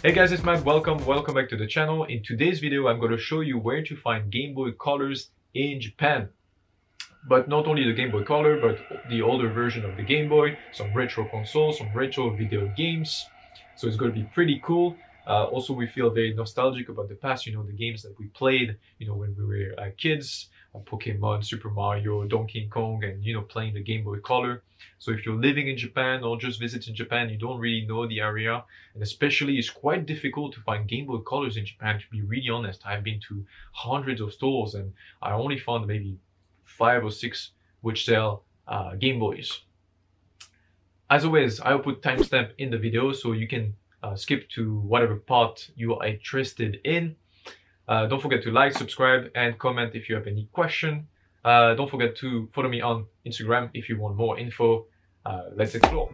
Hey guys, it's Matt. Welcome, welcome back to the channel. In today's video, I'm going to show you where to find Game Boy Colors in Japan. But not only the Game Boy Color, but the older version of the Game Boy, some retro consoles, some retro video games. So it's going to be pretty cool. Uh, also, we feel very nostalgic about the past, you know, the games that we played, you know, when we were uh, kids. Pokemon, Super Mario, Donkey Kong, and you know, playing the Game Boy Color. So if you're living in Japan or just visiting Japan, you don't really know the area, and especially it's quite difficult to find Game Boy Colors in Japan. To be really honest, I've been to hundreds of stores, and I only found maybe five or six which sell uh, Game Boys. As always, I'll put timestamp in the video so you can uh, skip to whatever part you are interested in. Uh, don't forget to like, subscribe, and comment if you have any question. Uh, don't forget to follow me on Instagram if you want more info. Uh, let's explore.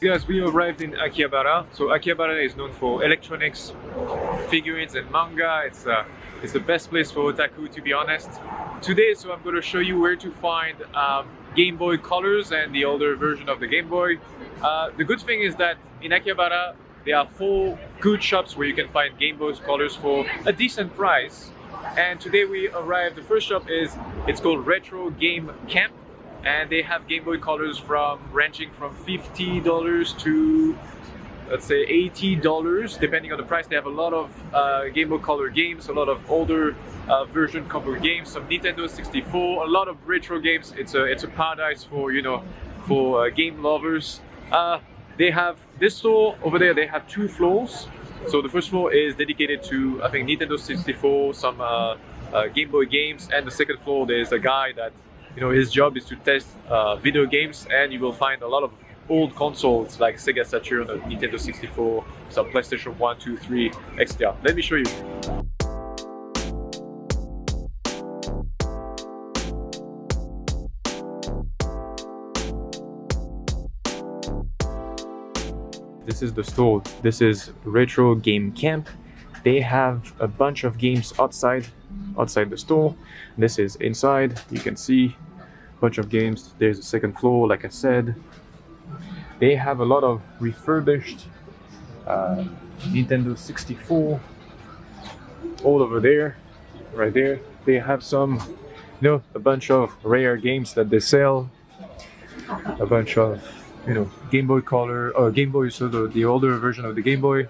Guys, we arrived in Akihabara. So Akihabara is known for electronics, figurines, and manga. It's uh, it's the best place for otaku, to be honest. Today, so I'm going to show you where to find um, Game Boy colors and the older version of the Game Boy. Uh, the good thing is that in Akihabara, there are four good shops where you can find Game Boy colors for a decent price. And today we arrived, the first shop is, it's called Retro Game Camp. And they have Game Boy colors from ranging from $50 to let's say $80 depending on the price. They have a lot of uh, Game Boy Color games a lot of older uh, version cover games some Nintendo 64 a lot of retro games. It's a it's a paradise for you know for uh, game lovers. Uh, they have this store over there they have two floors. So the first floor is dedicated to I think Nintendo 64 some uh, uh, Game Boy games. And the second floor there's a guy that you know his job is to test video games. And you will find a lot of old consoles like Sega Saturn, Nintendo 64, some PlayStation 1, 2, 3, etc. Let me show you. This is the store. This is Retro Game Camp. They have a bunch of games outside, outside the store. This is inside. You can see a bunch of games. There's a second floor, like I said they have a lot of refurbished uh, Nintendo 64 all over there, right there. They have some, you know, a bunch of rare games that they sell, a bunch of, you know, Game Boy Color or Game Boy, so the, the older version of the Game Boy,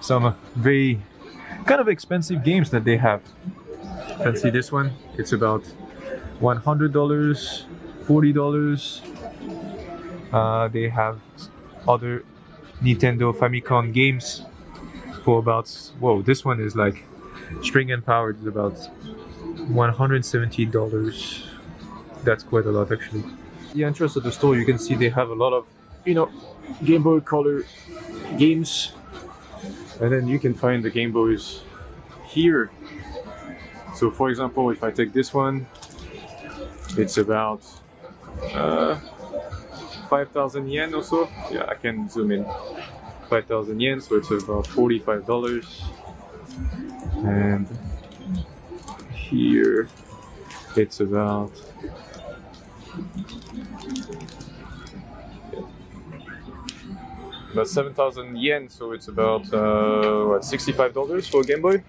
some very kind of expensive games that they have. See this one, it's about $100, $40, uh, they have other Nintendo Famicom games for about whoa this one is like string and powered is about 170 dollars. That's quite a lot actually. The entrance of the store you can see they have a lot of you know game boy color games. And then you can find the game boys here. So for example if i take this one it's about uh, 5,000 yen or so. Yeah, I can zoom in. 5,000 yen, so it's about $45. And here it's about about 7,000 yen, so it's about uh, what $65 for a Game Boy.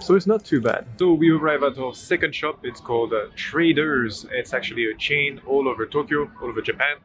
So it's not too bad. So we arrive at our second shop. It's called uh, Traders. It's actually a chain all over Tokyo, all over Japan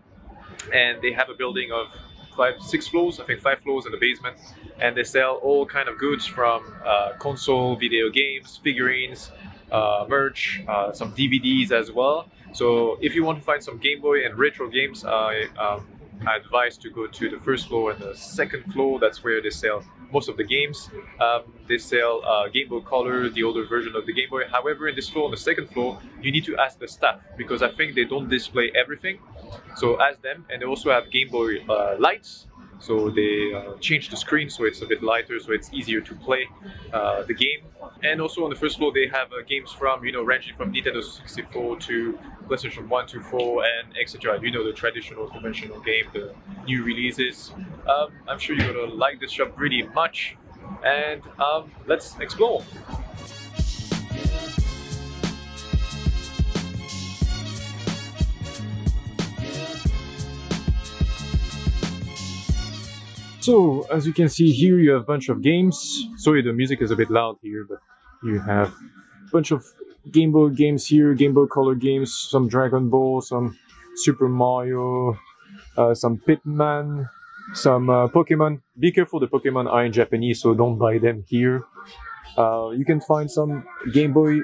and they have a building of five, six floors, I think five floors in the basement, and they sell all kind of goods from uh, console, video games, figurines, uh, merch, uh, some DVDs as well. So if you want to find some Game Boy and retro games, I um, I advise to go to the first floor and the second floor. That's where they sell most of the games. Um, they sell uh, Game Boy Color, the older version of the Game Boy. However, in this floor, on the second floor, you need to ask the staff because I think they don't display everything. So ask them, and they also have Game Boy uh, lights so they uh, changed the screen so it's a bit lighter, so it's easier to play uh, the game. And also on the first floor they have uh, games from, you know, ranging from Nintendo 64 to PlayStation 1 to 4 and etc. You know, the traditional conventional game, the new releases. Um, I'm sure you're gonna like this shop really much. And um, let's explore. So, as you can see here, you have a bunch of games. Sorry, the music is a bit loud here, but you have a bunch of Game Boy games here, Game Boy Color games, some Dragon Ball, some Super Mario, uh, some Pitman, some uh, Pokemon. Be careful, the Pokemon are in Japanese, so don't buy them here. Uh, you can find some Game Boy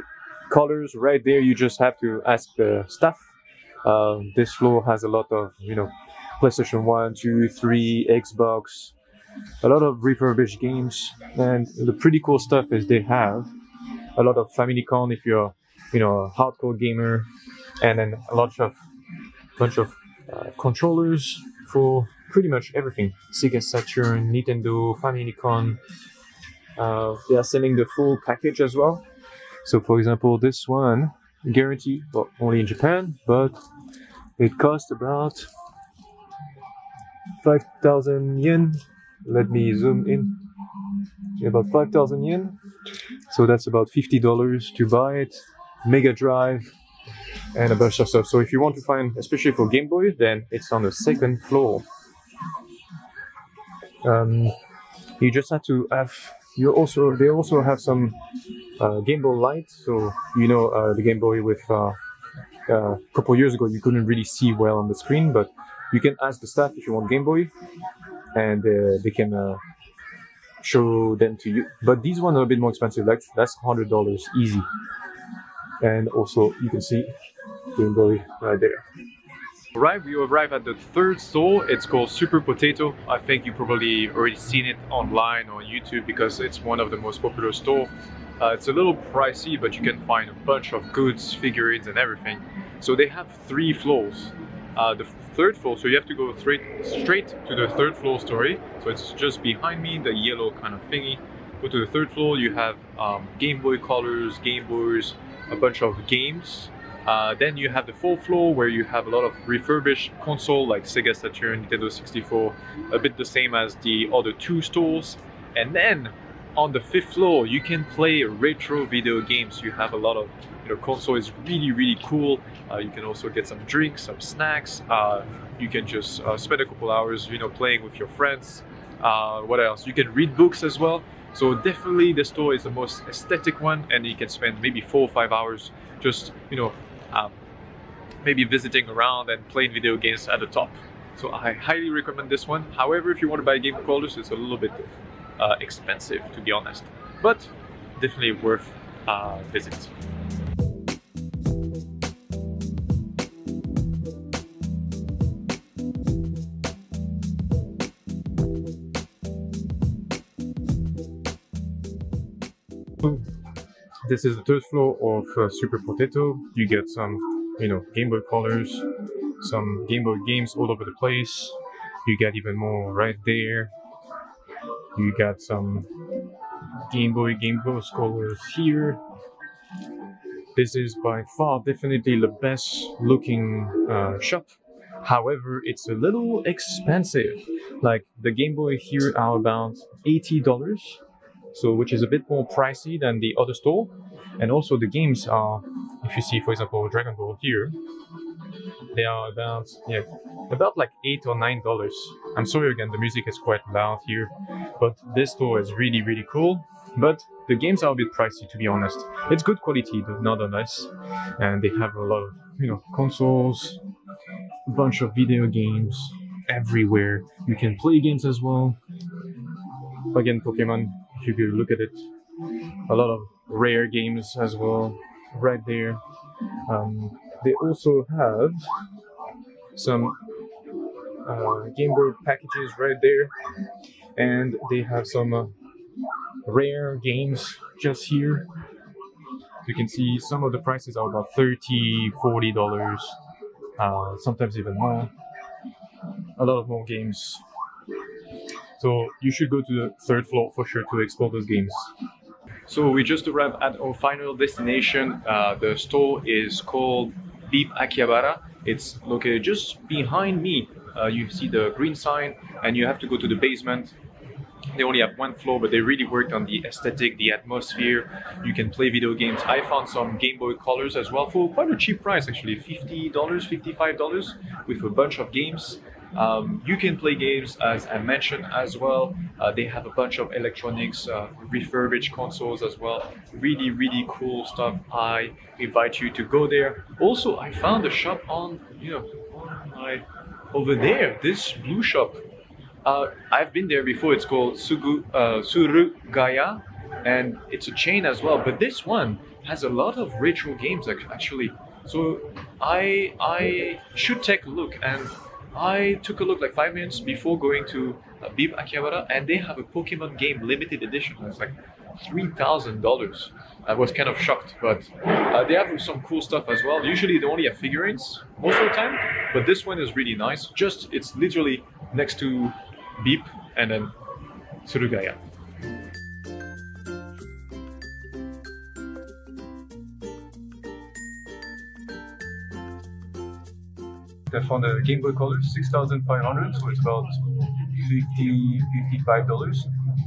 colors right there. You just have to ask the staff. Uh, this floor has a lot of, you know, PlayStation 1, 2, 3, Xbox, a lot of refurbished games. And the pretty cool stuff is they have a lot of Famicom if you're, you know, a hardcore gamer, and then a lot of bunch of uh, controllers for pretty much everything. Sega Saturn, Nintendo, Famicom. Uh, they are selling the full package as well. So, for example, this one guaranteed, well, only in Japan, but it costs about 5,000 yen. Let me zoom in. About 5,000 yen. So that's about $50 to buy it. Mega Drive and a bunch of stuff. So if you want to find, especially for Game Boy, then it's on the second floor. Um, you just have to have. You also they also have some uh, Game Boy Light. So you know uh, the Game Boy with uh, uh, a couple years ago you couldn't really see well on the screen, but you can ask the staff if you want Game Boy, and uh, they can uh, show them to you. But these ones are a bit more expensive. Like that's hundred dollars easy. And also you can see Game Boy right there. Alright, we arrive at the third store. It's called Super Potato. I think you probably already seen it online on YouTube because it's one of the most popular store. Uh, it's a little pricey, but you can find a bunch of goods, figurines, and everything. So they have three floors. Uh, the third floor, so you have to go straight straight to the third floor story. So it's just behind me, the yellow kind of thingy. Go to the third floor, you have um, Game Boy colors, Game Boys, a bunch of games. Uh, then you have the fourth floor where you have a lot of refurbished console like Sega Saturn, Nintendo 64, a bit the same as the other two stores. And then on the fifth floor, you can play retro video games. You have a lot of, you know, console is really, really cool. Uh, you can also get some drinks, some snacks. Uh, you can just uh, spend a couple hours, you know, playing with your friends. Uh, what else? You can read books as well. So definitely the store is the most aesthetic one and you can spend maybe four or five hours just, you know, um, maybe visiting around and playing video games at the top. So I highly recommend this one. However, if you want to buy a game of controllers, it's a little bit uh, expensive to be honest, but definitely worth uh. This is the third floor of uh, Super Potato. You get some, you know, Game Boy colors, some Game Boy games all over the place. You get even more right there. You got some Game Boy, Game Boy colors here. This is by far definitely the best looking uh, shop. However, it's a little expensive. Like the Game Boy here are about eighty dollars so which is a bit more pricey than the other store. And also the games are, if you see, for example, Dragon Ball here, they are about yeah, about like eight or nine dollars. I'm sorry again, the music is quite loud here, but this store is really really cool. But the games are a bit pricey to be honest. It's good quality, nonetheless, and they have a lot of you know consoles, a bunch of video games everywhere. You can play games as well. Again, Pokemon if you look at it. A lot of rare games as well, right there. Um, they also have some uh, Game Boy packages right there, and they have some uh, rare games just here. You can see some of the prices are about 30 40 dollars, uh, sometimes even more. A lot of more games so you should go to the third floor for sure to explore those games. So we just arrived at our final destination. Uh, the store is called Beep Akihabara. It's located just behind me. Uh, you see the green sign and you have to go to the basement. They only have one floor, but they really worked on the aesthetic, the atmosphere. You can play video games. I found some Game Boy colors as well for quite a cheap price, actually $50, $55 with a bunch of games. Um, you can play games as I mentioned as well. Uh, they have a bunch of electronics, uh, refurbished consoles as well. Really, really cool stuff. I invite you to go there. Also, I found a shop on, you know, on my, over there, this blue shop. Uh, I've been there before. It's called Sugu, uh, Surugaya, and it's a chain as well. But this one has a lot of retro games actually. So I I should take a look and I took a look like five minutes before going to uh, Beep Akihabara and they have a Pokemon game limited edition. It's like three thousand dollars. I was kind of shocked, but uh, they have some cool stuff as well. Usually they only have figurines most of the time, but this one is really nice. Just it's literally next to Beep and then Surugaya. I found a Game Boy Color 6500, so it's about 50 $55.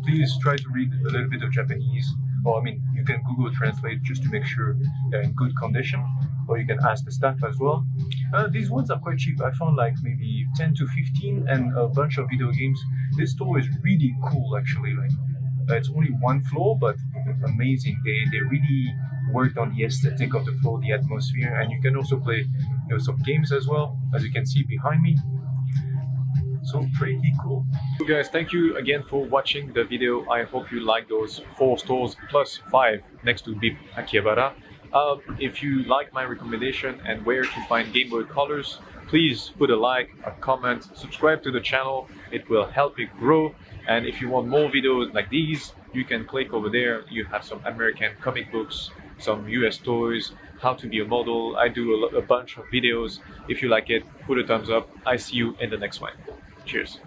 Please try to read a little bit of Japanese, or I mean, you can Google Translate just to make sure they're in good condition, or you can ask the staff as well. Uh, these ones are quite cheap. I found like maybe 10 to 15 and a bunch of video games. This store is really cool actually. Like uh, it's only one floor, but amazing. They they really worked on the aesthetic of the floor, the atmosphere, and you can also play you know some games as well, as you can see behind me. So pretty cool. So guys, thank you again for watching the video. I hope you like those four stores plus five next to Beep Akihabara. Um, if you like my recommendation and where to find Game Boy Colors, please put a like, a comment, subscribe to the channel. It will help it grow. And if you want more videos like these, you can click over there. You have some American comic books, some US toys, how to be a model. I do a, a bunch of videos. If you like it, put a thumbs up. I see you in the next one. Cheers.